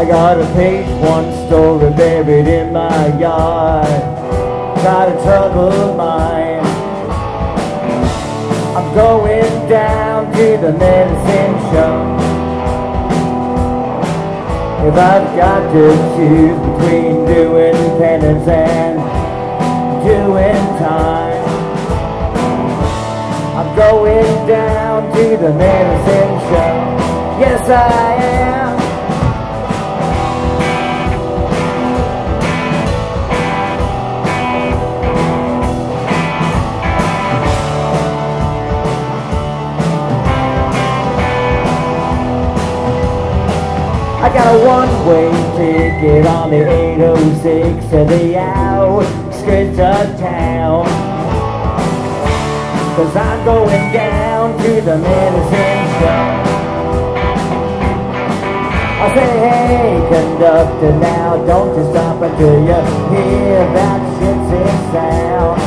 I got a page one story buried in my yard. Got a troubled mind. I'm going down to the medicine show. If I've got to choose between doing penance and doing time, I'm going down to the medicine show. Yes, I am. I got a one-way ticket on the 806 to the outskirts of town. Cause I'm going down to the medicine show. I say, hey, conductor, now don't you stop until you hear that shit's sound.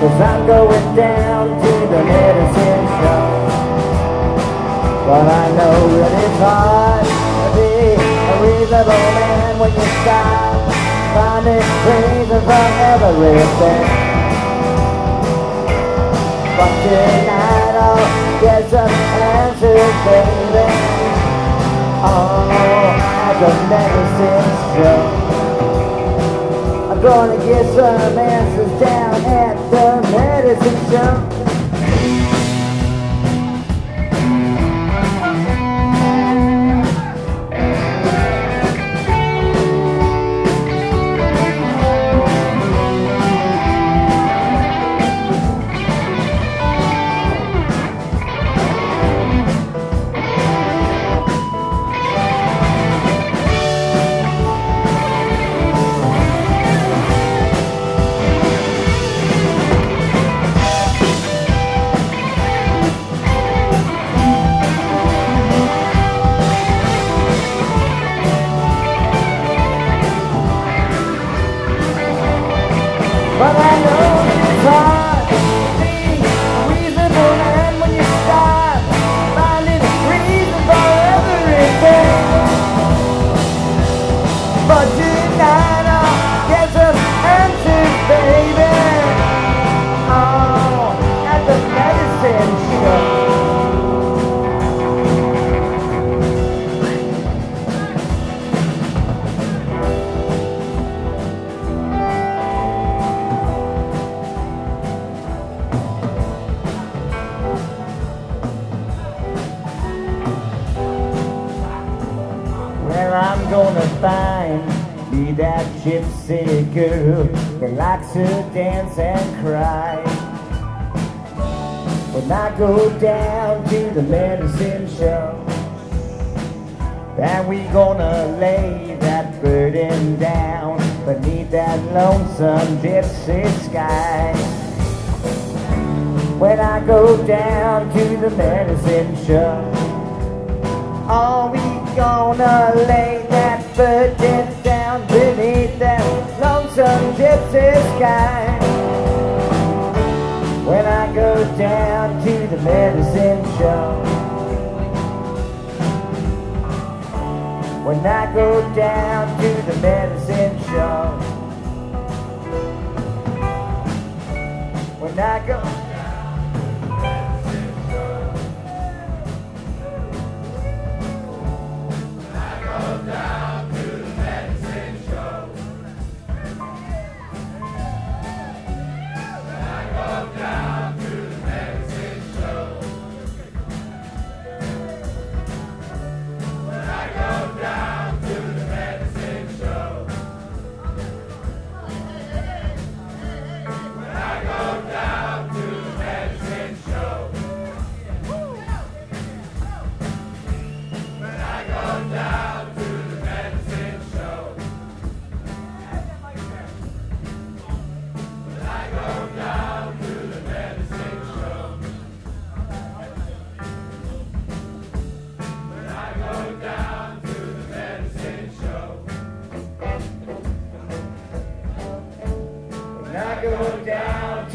Cause I'm going down to the medicine show. But I know that it's hard to be a reasonable man when you start finding reasons for everything. But tonight I'll get some answers, baby. Oh, at the medicine show. I'm gonna get some answers down at the medicine show. But I know Well, I'm gonna find me that gypsy girl that likes to dance and cry. When I go down to the medicine show, and we gonna lay that burden down beneath that lonesome gypsy sky. When I go down to the medicine show, gonna lay that burden down beneath that lonesome gypsy sky? When I go down to the medicine show. When I go down to the medicine show. When I go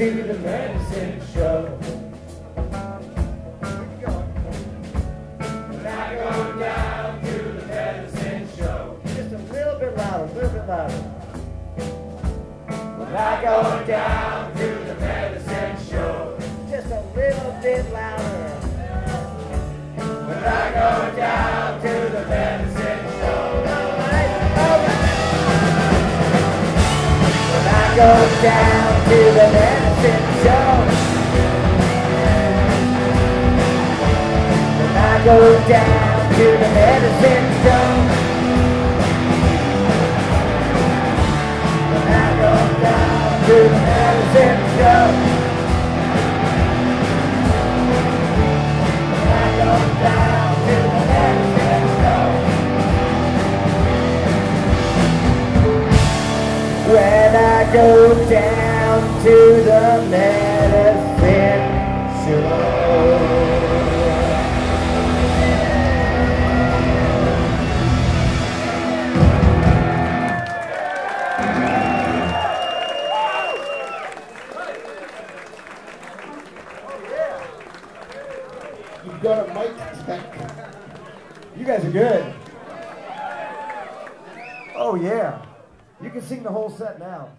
to the medicine show. Down to the medicine show. Just a little bit louder, a little bit louder. When I go down to the medicine show. Just a little bit louder. When I go down to the medicine show. When I go down to the medicine show. When I go down to the medicine. When I go down to the medicine when I go down to the medicine show. You've got a mic. You guys are good. Oh yeah. You can sing the whole set now.